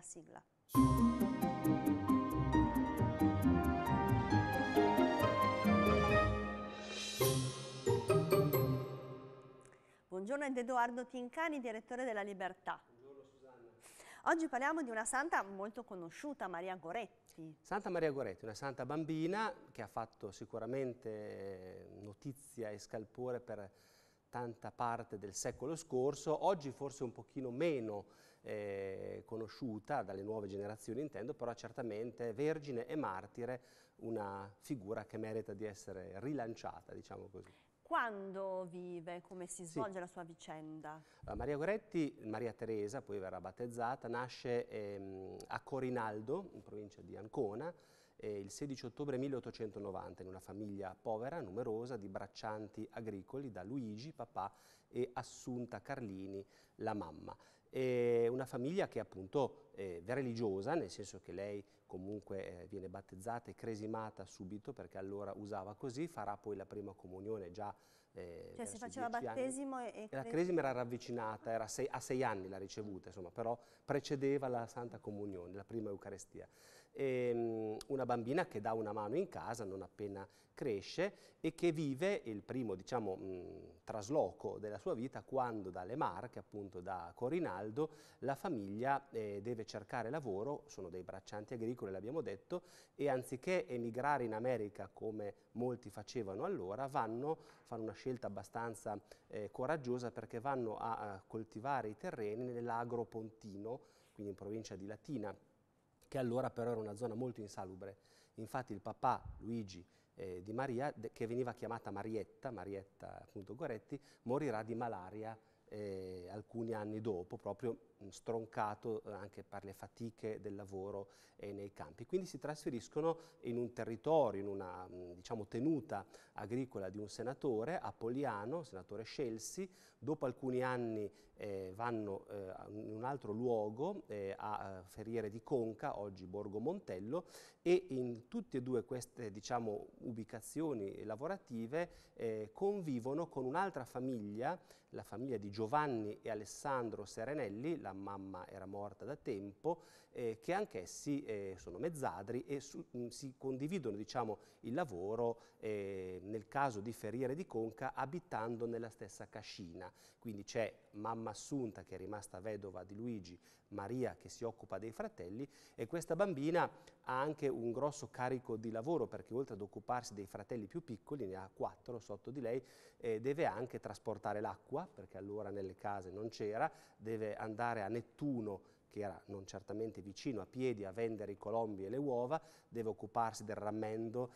la sigla. Buongiorno ad Edoardo Tincani, direttore della Libertà. Buongiorno Susanna. Oggi parliamo di una santa molto conosciuta, Maria Goretti. Santa Maria Goretti, una santa bambina che ha fatto sicuramente notizia e scalpore per tanta parte del secolo scorso, oggi forse un pochino meno eh, conosciuta dalle nuove generazioni intendo, però certamente vergine e martire, una figura che merita di essere rilanciata, diciamo così. Quando vive, come si svolge sì. la sua vicenda? Maria Goretti, Maria Teresa, poi verrà battezzata, nasce ehm, a Corinaldo, in provincia di Ancona, eh, il 16 ottobre 1890 in una famiglia povera, numerosa, di braccianti agricoli da Luigi, papà, e Assunta Carlini, la mamma. E una famiglia che appunto è religiosa, nel senso che lei comunque eh, viene battezzata e cresimata subito perché allora usava così, farà poi la prima comunione già eh, cioè si faceva battesimo anni. e, la cresima era ravvicinata, era sei, a sei anni la ricevuta, insomma, però precedeva la Santa Comunione, la prima Eucaristia. E, um, una bambina che dà una mano in casa non appena cresce e che vive il primo diciamo, mh, trasloco della sua vita quando dalle Marche, appunto da Corinaldo, la famiglia eh, deve cercare lavoro, sono dei braccianti agricoli l'abbiamo detto, e anziché emigrare in America come molti facevano allora, vanno, fanno una scelta abbastanza eh, coraggiosa perché vanno a, a coltivare i terreni nell'agro pontino, quindi in provincia di Latina, che allora però era una zona molto insalubre. Infatti il papà Luigi eh, di Maria, che veniva chiamata Marietta, Marietta appunto Goretti, morirà di malaria eh, alcuni anni dopo, proprio stroncato eh, anche per le fatiche del lavoro eh, nei campi. Quindi si trasferiscono in un territorio, in una diciamo, tenuta agricola di un senatore, Apoliano, senatore Scelsi, dopo alcuni anni eh, vanno eh, in un altro luogo, eh, a Ferriere di Conca, oggi Borgo Montello, e in tutte e due queste diciamo, ubicazioni lavorative eh, convivono con un'altra famiglia, la famiglia di Giovanni e Alessandro Serenelli, la mamma era morta da tempo, eh, che anch'essi eh, sono mezzadri e su, mh, mm, si condividono diciamo, il lavoro eh, nel caso di Ferriere di Conca abitando nella stessa cascina. Quindi c'è mamma Assunta che è rimasta vedova di Luigi, Maria che si occupa dei fratelli e questa bambina ha anche un grosso carico di lavoro perché oltre ad occuparsi dei fratelli più piccoli, ne ha quattro sotto di lei, eh, deve anche trasportare l'acqua perché allora nelle case non c'era, deve andare a Nettuno che era non certamente vicino a piedi a vendere i colombi e le uova, deve occuparsi del rammendo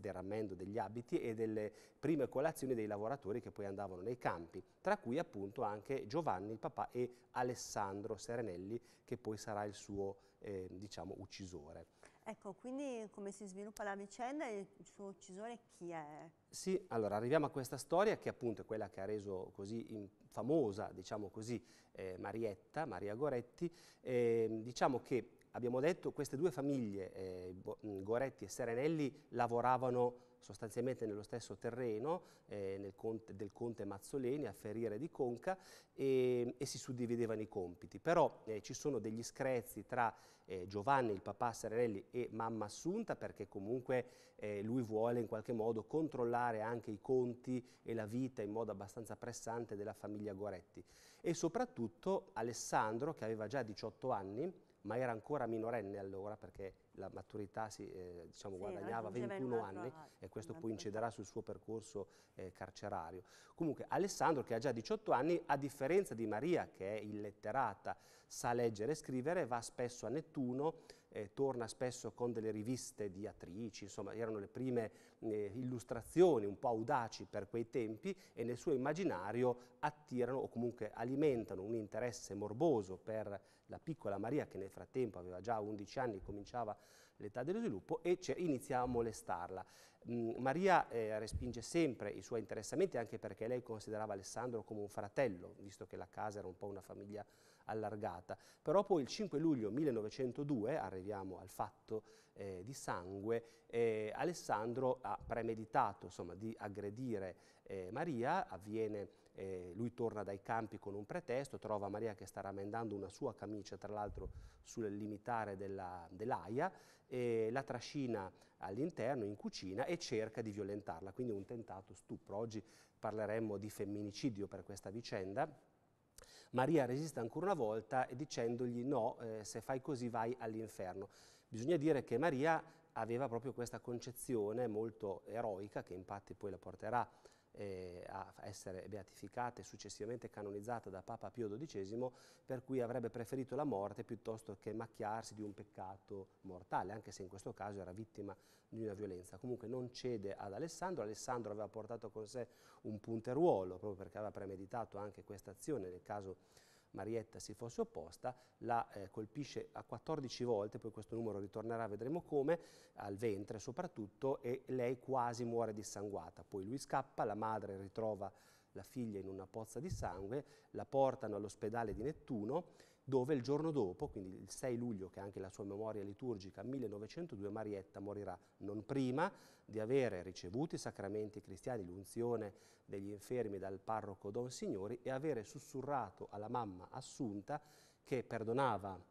del rammendo degli abiti e delle prime colazioni dei lavoratori che poi andavano nei campi, tra cui appunto anche Giovanni, il papà, e Alessandro Serenelli, che poi sarà il suo, eh, diciamo, uccisore. Ecco, quindi come si sviluppa la vicenda e il suo uccisore chi è? Sì, allora arriviamo a questa storia che appunto è quella che ha reso così famosa, diciamo così, eh, Marietta, Maria Goretti. Eh, diciamo che abbiamo detto queste due famiglie, eh, Goretti e Serenelli, lavoravano sostanzialmente nello stesso terreno eh, nel conte, del conte Mazzoleni a Ferriere di Conca e, e si suddividevano i compiti. Però eh, ci sono degli screzi tra eh, Giovanni, il papà Serenelli e mamma Assunta perché comunque eh, lui vuole in qualche modo controllare anche i conti e la vita in modo abbastanza pressante della famiglia Goretti. E soprattutto Alessandro che aveva già 18 anni ma era ancora minorenne allora perché la maturità si eh, diciamo, sì, guadagnava 21 anni e questo poi inciderà sul suo percorso eh, carcerario. Comunque Alessandro che ha già 18 anni, a differenza di Maria che è illetterata, sa leggere e scrivere, va spesso a Nettuno, eh, torna spesso con delle riviste di attrici, insomma erano le prime eh, illustrazioni un po' audaci per quei tempi e nel suo immaginario attirano o comunque alimentano un interesse morboso per la piccola Maria che nel frattempo aveva già 11 anni e cominciava l'età dello sviluppo e inizia a molestarla. Maria eh, respinge sempre i suoi interessamenti anche perché lei considerava Alessandro come un fratello, visto che la casa era un po' una famiglia allargata. Però poi il 5 luglio 1902, arriviamo al fatto eh, di sangue, eh, Alessandro ha premeditato insomma, di aggredire eh, Maria, avviene eh, lui torna dai campi con un pretesto, trova Maria che sta ramendando una sua camicia, tra l'altro sul limitare dell'aia, e la trascina all'interno, in cucina, e cerca di violentarla, quindi un tentato stupro. Oggi parleremmo di femminicidio per questa vicenda. Maria resiste ancora una volta dicendogli no, eh, se fai così vai all'inferno. Bisogna dire che Maria aveva proprio questa concezione molto eroica, che infatti poi la porterà eh, a essere beatificata e successivamente canonizzata da Papa Pio XII, per cui avrebbe preferito la morte piuttosto che macchiarsi di un peccato mortale, anche se in questo caso era vittima di una violenza. Comunque non cede ad Alessandro, Alessandro aveva portato con sé un punteruolo, proprio perché aveva premeditato anche questa azione nel caso Marietta si fosse opposta, la eh, colpisce a 14 volte, poi questo numero ritornerà, vedremo come, al ventre soprattutto, e lei quasi muore dissanguata. Poi lui scappa, la madre ritrova la figlia in una pozza di sangue, la portano all'ospedale di Nettuno, dove il giorno dopo, quindi il 6 luglio, che è anche la sua memoria liturgica, 1902, Marietta morirà non prima di avere ricevuto i sacramenti cristiani, l'unzione degli infermi dal parroco Don Signori e avere sussurrato alla mamma Assunta che perdonava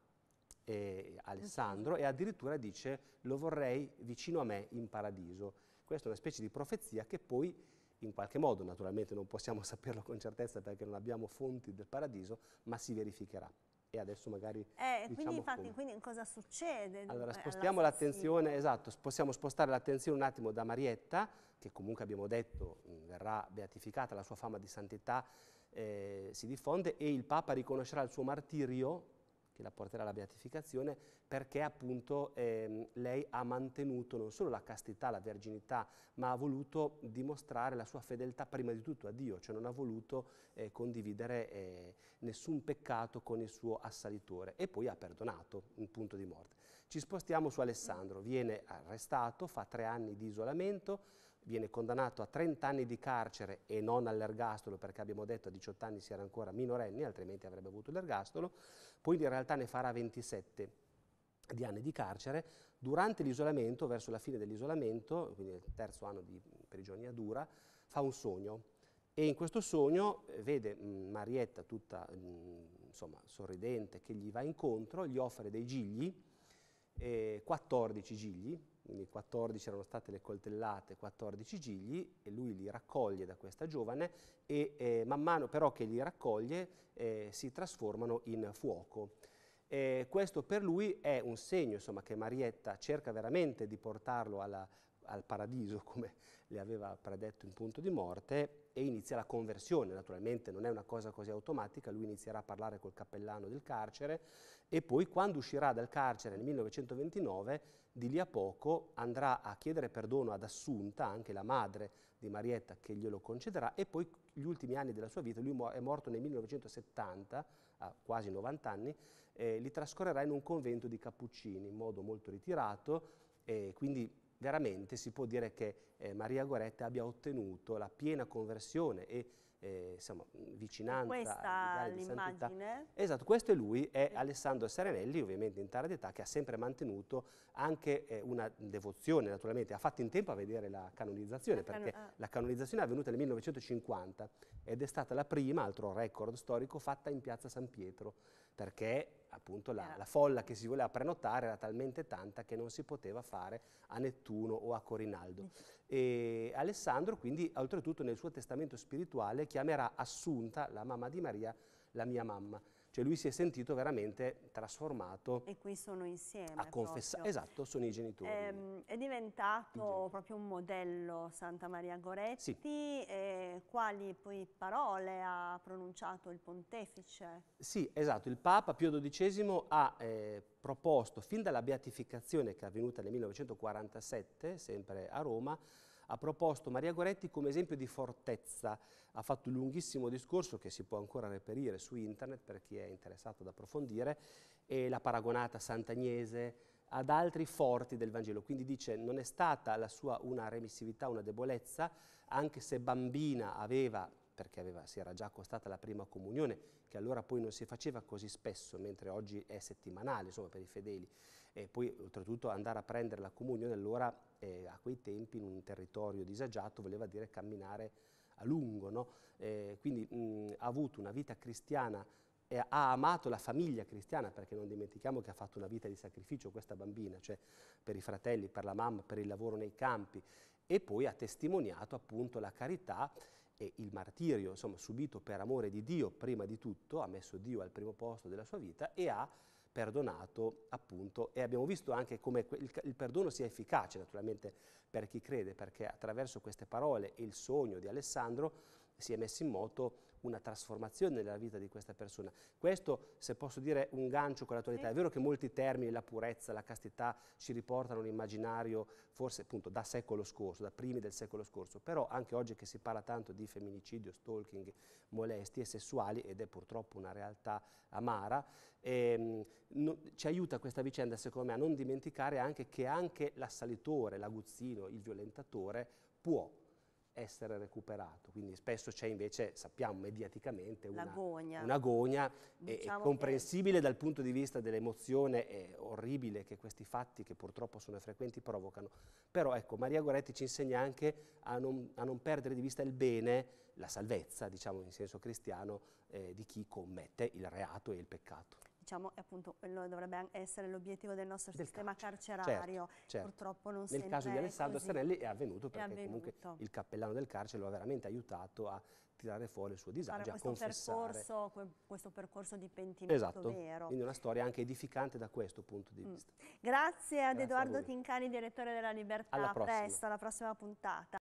eh, Alessandro e addirittura dice lo vorrei vicino a me in paradiso. Questa è una specie di profezia che poi in qualche modo, naturalmente non possiamo saperlo con certezza perché non abbiamo fonti del paradiso, ma si verificherà e adesso magari eh, diciamo quindi infatti quindi cosa succede? Allora spostiamo l'attenzione esatto possiamo spostare l'attenzione un attimo da Marietta che comunque abbiamo detto verrà beatificata la sua fama di santità eh, si diffonde e il Papa riconoscerà il suo martirio che la porterà alla beatificazione, perché appunto ehm, lei ha mantenuto non solo la castità, la verginità, ma ha voluto dimostrare la sua fedeltà prima di tutto a Dio, cioè non ha voluto eh, condividere eh, nessun peccato con il suo assalitore e poi ha perdonato in punto di morte. Ci spostiamo su Alessandro, viene arrestato, fa tre anni di isolamento, viene condannato a 30 anni di carcere e non all'ergastolo perché abbiamo detto a 18 anni si era ancora minorenni, altrimenti avrebbe avuto l'ergastolo, poi in realtà ne farà 27 di anni di carcere. Durante l'isolamento, verso la fine dell'isolamento, quindi il terzo anno di prigionia dura, fa un sogno e in questo sogno eh, vede mh, Marietta tutta mh, insomma, sorridente che gli va incontro, gli offre dei gigli, eh, 14 gigli, quindi 14 erano state le coltellate, 14 gigli, e lui li raccoglie da questa giovane e eh, man mano però che li raccoglie eh, si trasformano in fuoco. Eh, questo per lui è un segno insomma, che Marietta cerca veramente di portarlo alla, al paradiso, come le aveva predetto in punto di morte, e inizia la conversione. Naturalmente non è una cosa così automatica, lui inizierà a parlare col cappellano del carcere e poi quando uscirà dal carcere nel 1929, di lì a poco andrà a chiedere perdono ad Assunta, anche la madre di Marietta, che glielo concederà, e poi gli ultimi anni della sua vita, lui è morto nel 1970, a quasi 90 anni, eh, li trascorrerà in un convento di Cappuccini, in modo molto ritirato, e quindi veramente si può dire che eh, Maria Goretti abbia ottenuto la piena conversione e eh, insomma, vicinanza Questa è l'immagine? Esatto, questo è lui, è Alessandro Serenelli, ovviamente in tarda età, che ha sempre mantenuto anche eh, una devozione, naturalmente, ha fatto in tempo a vedere la canonizzazione, la perché ah. la canonizzazione è avvenuta nel 1950 ed è stata la prima, altro record storico, fatta in piazza San Pietro, perché appunto la, la, folla che si voleva prenotare era talmente tanta che non si poteva fare a Nettuno o a Corinaldo. E Alessandro quindi oltretutto nel suo testamento spirituale chiamerà Assunta, la mamma di Maria, la mia mamma. Cioè lui si è sentito veramente trasformato. E qui sono insieme. A confessare. Esatto, sono i genitori. Ehm, è diventato proprio un modello Santa Maria Goretti. Sì. E quali poi parole ha pronunciato il pontefice? Sì, esatto. Il Papa Pio XII ha eh, proposto, fin dalla beatificazione che è avvenuta nel 1947, sempre a Roma, ha proposto Maria Goretti come esempio di fortezza. Ha fatto un lunghissimo discorso che si può ancora reperire su internet per chi è interessato ad approfondire e l'ha paragonata a Sant'Agnese, ad altri forti del Vangelo. Quindi dice non è stata la sua una remissività, una debolezza, anche se bambina aveva perché aveva, si era già accostata alla prima comunione, che allora poi non si faceva così spesso, mentre oggi è settimanale, insomma, per i fedeli. E poi, oltretutto, andare a prendere la comunione allora, eh, a quei tempi, in un territorio disagiato, voleva dire camminare a lungo, no? eh, quindi mh, ha avuto una vita cristiana e ha amato la famiglia cristiana, perché non dimentichiamo che ha fatto una vita di sacrificio questa bambina, cioè per i fratelli, per la mamma, per il lavoro nei campi, e poi ha testimoniato appunto la carità e il martirio insomma, subito per amore di Dio prima di tutto, ha messo Dio al primo posto della sua vita e ha perdonato appunto e abbiamo visto anche come il, il, perdono sia efficace naturalmente per chi crede perché attraverso queste parole e il sogno di Alessandro si è messo in moto una trasformazione nella vita di questa persona. Questo, se posso dire, un gancio con l'attualità. È vero che molti termini, la purezza, la castità, ci riportano un immaginario forse appunto da secolo scorso, da primi del secolo scorso, però anche oggi che si parla tanto di femminicidio, stalking, molestie sessuali, ed è purtroppo una realtà amara, ehm, no, ci aiuta questa vicenda, secondo me, a non dimenticare anche che anche l'assalitore, l'aguzzino, il violentatore può essere recuperato. Quindi spesso c'è invece, sappiamo mediaticamente, una, gogna, una gogna diciamo comprensibile che... dal punto di vista dell'emozione, è orribile che questi fatti, che purtroppo sono frequenti, provocano. Però ecco, Maria Goretti ci insegna anche a non, a non perdere di vista il bene, la salvezza, diciamo in senso cristiano, eh, di chi commette il reato e il peccato diciamo, appunto quello dovrebbe essere l'obiettivo del nostro del sistema carcere. carcerario. Certo, certo. Purtroppo non Nel sempre caso di Alessandro Stanelli è avvenuto perché è avvenuto. comunque il cappellano del carcere lo ha veramente aiutato a tirare fuori il suo disagio, a confessare. Percorso, questo percorso di pentimento esatto. vero. Quindi una storia anche edificante da questo punto di mm. vista. Grazie ad Grazie Edoardo Tincani, direttore della Libertà. Alla Presto, alla prossima puntata.